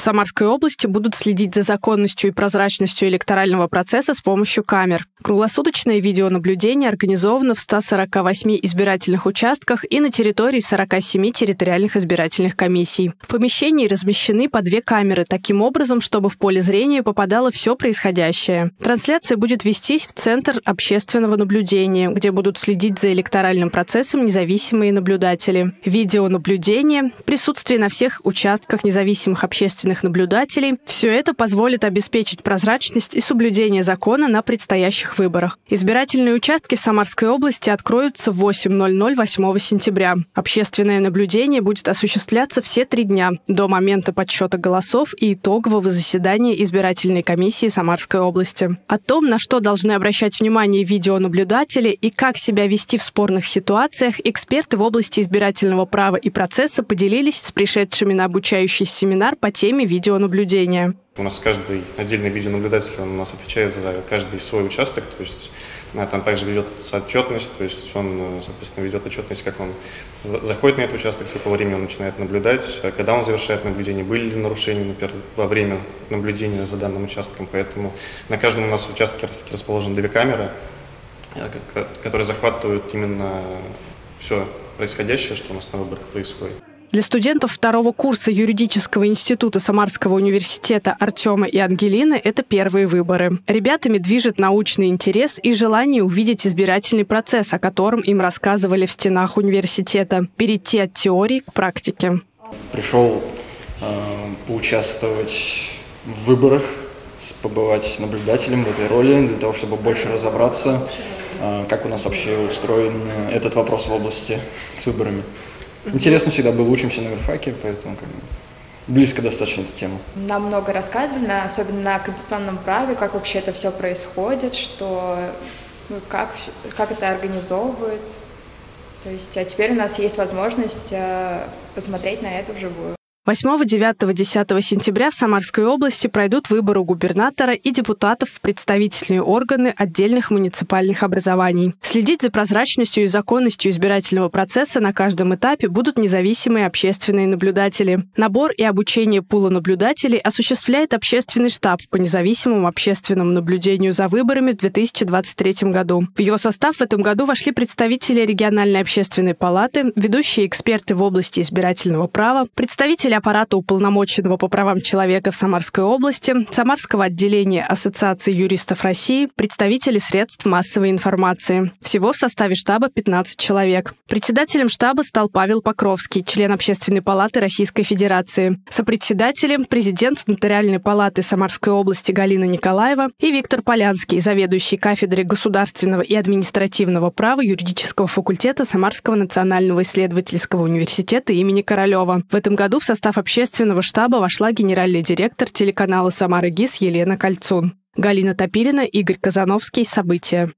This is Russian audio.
В Самарской области будут следить за законностью и прозрачностью электорального процесса с помощью камер. Круглосуточное видеонаблюдение организовано в 148 избирательных участках и на территории 47 территориальных избирательных комиссий. В помещении размещены по две камеры, таким образом, чтобы в поле зрения попадало все происходящее. Трансляция будет вестись в Центр общественного наблюдения, где будут следить за электоральным процессом независимые наблюдатели. Видеонаблюдение, присутствие на всех участках независимых общественных наблюдателей – все это позволит обеспечить прозрачность и соблюдение закона на предстоящих выборах. Избирательные участки в Самарской области откроются в 8.00 8 сентября. Общественное наблюдение будет осуществляться все три дня до момента подсчета голосов и итогового заседания избирательной комиссии Самарской области. О том, на что должны обращать внимание видеонаблюдатели и как себя вести в спорных ситуациях, эксперты в области избирательного права и процесса поделились с пришедшими на обучающий семинар по теме видеонаблюдения. У нас каждый отдельный видеонаблюдатель, он у нас отвечает за каждый свой участок, то есть там также ведется отчетность, то есть он, э, соответственно, ведет отчетность, как он заходит на этот участок, с какого времени он начинает наблюдать, а когда он завершает наблюдение, были ли нарушения, например, во время наблюдения за данным участком. Поэтому на каждом у нас участке расположены две камеры, э, которые захватывают именно все происходящее, что у нас на выборах происходит. Для студентов второго курса юридического института Самарского университета Артема и Ангелины это первые выборы. Ребятами движет научный интерес и желание увидеть избирательный процесс, о котором им рассказывали в стенах университета, перейти от теории к практике. Пришел э, поучаствовать в выборах, побывать наблюдателем в этой роли, для того, чтобы больше разобраться, э, как у нас вообще устроен этот вопрос в области с выборами. Интересно всегда было, учимся на юрфаке, поэтому как бы близко достаточно эта тема. Нам много рассказывали, особенно на конституционном праве, как вообще это все происходит, что ну, как, как это организовывают. То есть, а теперь у нас есть возможность э, посмотреть на это вживую. 8, 9, 10 сентября в Самарской области пройдут выборы губернатора и депутатов в представительные органы отдельных муниципальных образований. Следить за прозрачностью и законностью избирательного процесса на каждом этапе будут независимые общественные наблюдатели. Набор и обучение пула наблюдателей осуществляет общественный штаб по независимому общественному наблюдению за выборами в 2023 году. В его состав в этом году вошли представители региональной общественной палаты, ведущие эксперты в области избирательного права, представители аппарата уполномоченного по правам человека в Самарской области, Самарского отделения Ассоциации юристов России, представители средств массовой информации. Всего в составе штаба 15 человек. Председателем штаба стал Павел Покровский, член Общественной палаты Российской Федерации. Сопредседателем – президент Нотариальной палаты Самарской области Галина Николаева и Виктор Полянский, заведующий кафедрой государственного и административного права юридического факультета Самарского национального исследовательского университета имени Королева. В этом году в составе состав общественного штаба вошла генеральный директор телеканала «Самара ГИС» Елена Кольцун. Галина Топилина, Игорь Казановский. События.